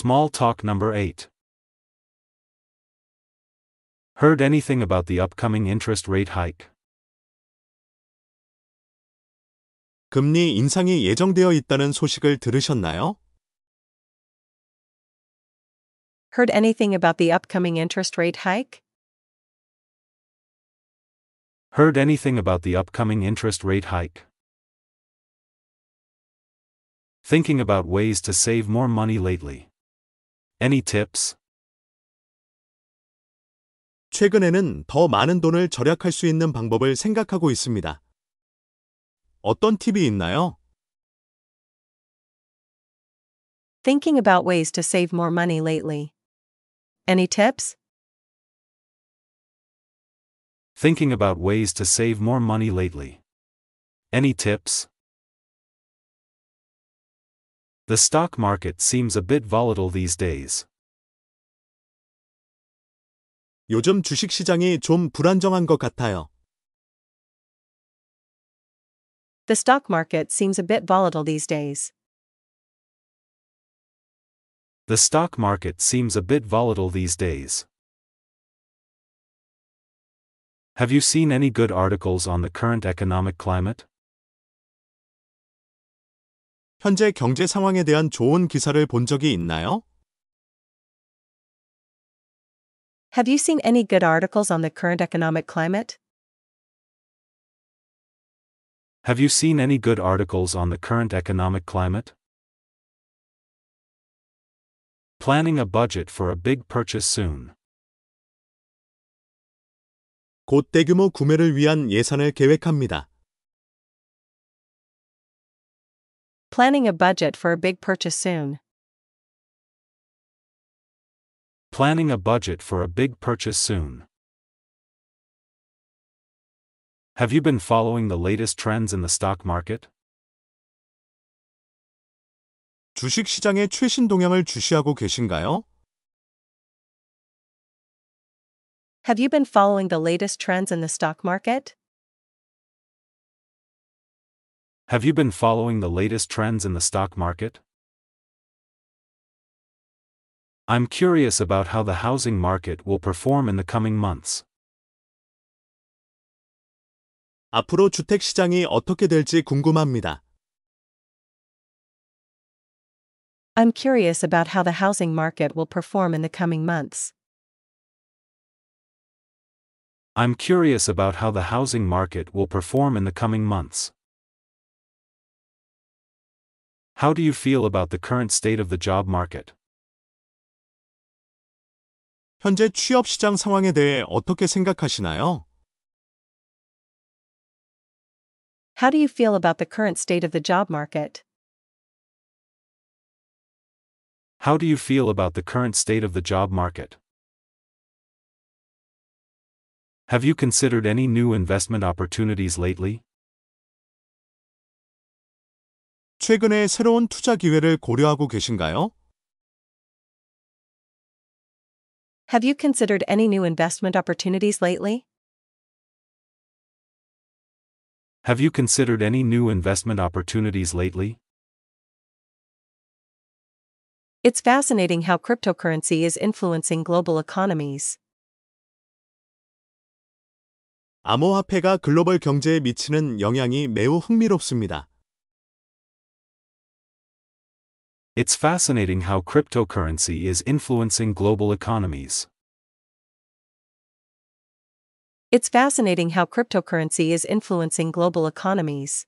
Small talk number 8. Heard anything about the upcoming interest rate hike? 금리 인상이 예정되어 있다는 소식을 들으셨나요? Heard anything about the upcoming interest rate hike? Heard anything about the upcoming interest rate hike? Thinking about ways to save more money lately. Any tips? 최근에는 더 많은 돈을 절약할 수 있는 방법을 생각하고 있습니다. 어떤 팁이 있나요? Thinking about ways to save more money lately. Any tips? Thinking about ways to save more money lately. Any tips? The stock market seems a bit volatile these days. 요즘 주식 시장이 좀 불안정한 것 같아요. The stock market seems a bit volatile these days. The stock market seems a bit volatile these days. Have you seen any good articles on the current economic climate? 현재 경제 상황에 대한 좋은 기사를 본 적이 있나요? Have you seen any good articles on the current economic climate? Have you seen any good articles on the current economic climate? Planning a budget for a big purchase soon. 곧 대규모 구매를 위한 예산을 계획합니다. Planning a budget for a big purchase soon. Planning a budget for a big purchase soon. Have you been following the latest trends in the stock market? 주식 시장의 최신 동향을 주시하고 계신가요? Have you been following the latest trends in the stock market? Have you been following the latest trends in the stock market? I'm curious about how the housing market will perform in the coming months. 앞으로 주택 시장이 어떻게 될지 궁금합니다. I'm curious about how the housing market will perform in the coming months. I'm curious about how the housing market will perform in the coming months. How do you feel about the current state of the job market? 현재 취업 시장 상황에 대해 어떻게 생각하시나요? How do you feel about the current state of the job market? How do you feel about the current state of the job market? Have you considered any new investment opportunities lately? 최근에 새로운 투자 기회를 고려하고 계신가요? Have you considered any new investment opportunities lately? Have you considered any new investment opportunities lately? It's fascinating how cryptocurrency is influencing global economies. 암호화폐가 글로벌 경제에 미치는 영향이 매우 흥미롭습니다. It's fascinating how cryptocurrency is influencing global economies. It's fascinating how cryptocurrency is influencing global economies.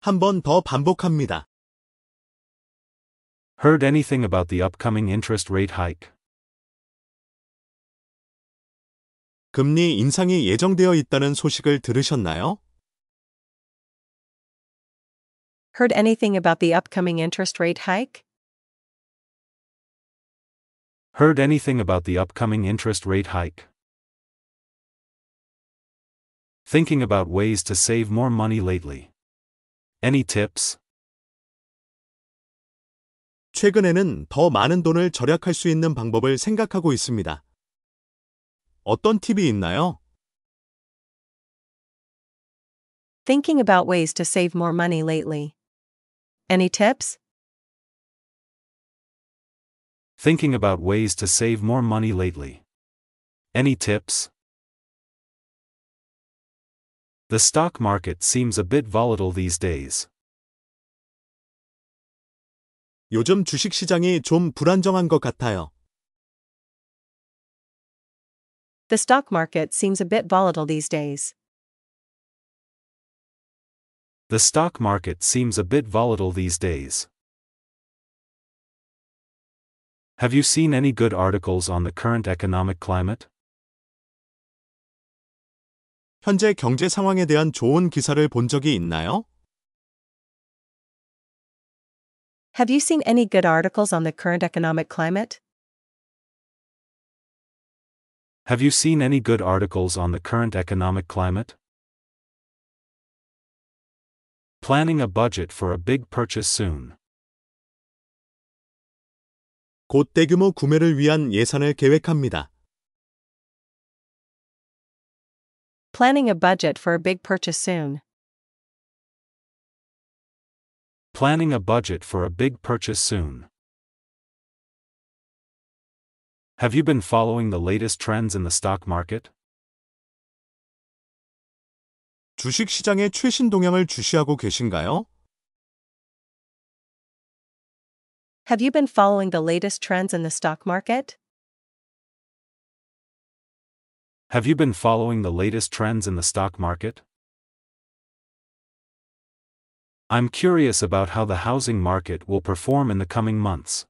한 번 더 반복합니다. Heard anything about the upcoming interest rate hike? 금리 인상이 예정되어 있다는 소식을 들으셨나요? Heard anything about the upcoming interest rate hike? Heard anything about the upcoming interest rate hike? Thinking about ways to save more money lately. Any tips? 최근에는 더 많은 돈을 절약할 수 있는 방법을 생각하고 있습니다. 어떤 팁이 있나요? Thinking about ways to save more money lately. Any tips? Thinking about ways to save more money lately. Any tips? The stock market seems a bit volatile these days. 요즘 주식 시장이 좀 불안정한 것 같아요. The stock market seems a bit volatile these days. The stock market seems a bit volatile these days. Have you seen any good articles on the current economic climate? 현재 경제 상황에 대한 좋은 기사를 본 적이 있나요? Have you seen any good articles on the current economic climate? Have you seen any good articles on the current economic climate? Planning a budget for a big purchase soon. 곧 대규모 구매를 위한 예산을 계획합니다. Planning a budget for a big purchase soon. Planning a budget for a big purchase soon. Have you been following the latest trends in the stock market? 주식 시장의 최신 동향을 주시하고 계신가요? Have you been following the latest trends in the stock market? Have you been following the latest trends in the stock market? I'm curious about how the housing market will perform in the coming months.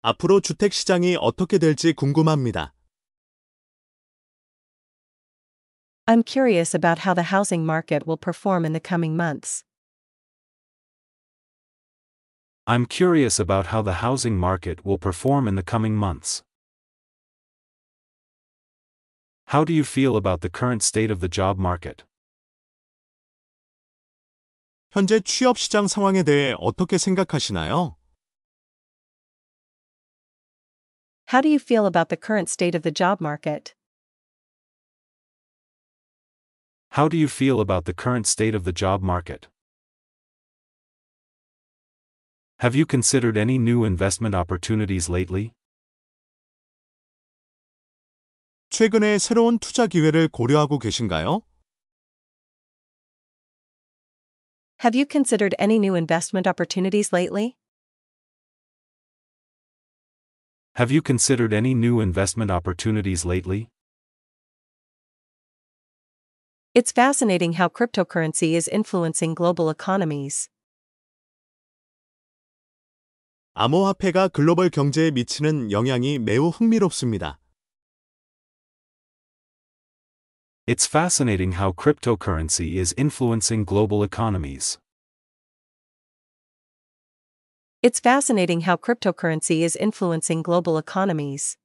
앞으로 주택 시장이 어떻게 될지 궁금합니다. I'm curious about how the housing market will perform in the coming months. I'm curious about how the housing market will perform in the coming months. How do you feel about the current state of the job market? 현재 취업 시장 상황에 대해 어떻게 생각하시나요? How do you feel about the current state of the job market? How do you feel about the current state of the job market? Have you considered any new investment opportunities lately? 최근에 새로운 투자 기회를 고려하고 계신가요? Have you considered any new investment opportunities lately? Have you considered any new investment opportunities lately? It's fascinating how cryptocurrency is influencing global economies. 암호화폐가 글로벌 경제에 미치는 영향이 매우 흥미롭습니다. It's fascinating how cryptocurrency is influencing global economies. It's fascinating how cryptocurrency is influencing global economies.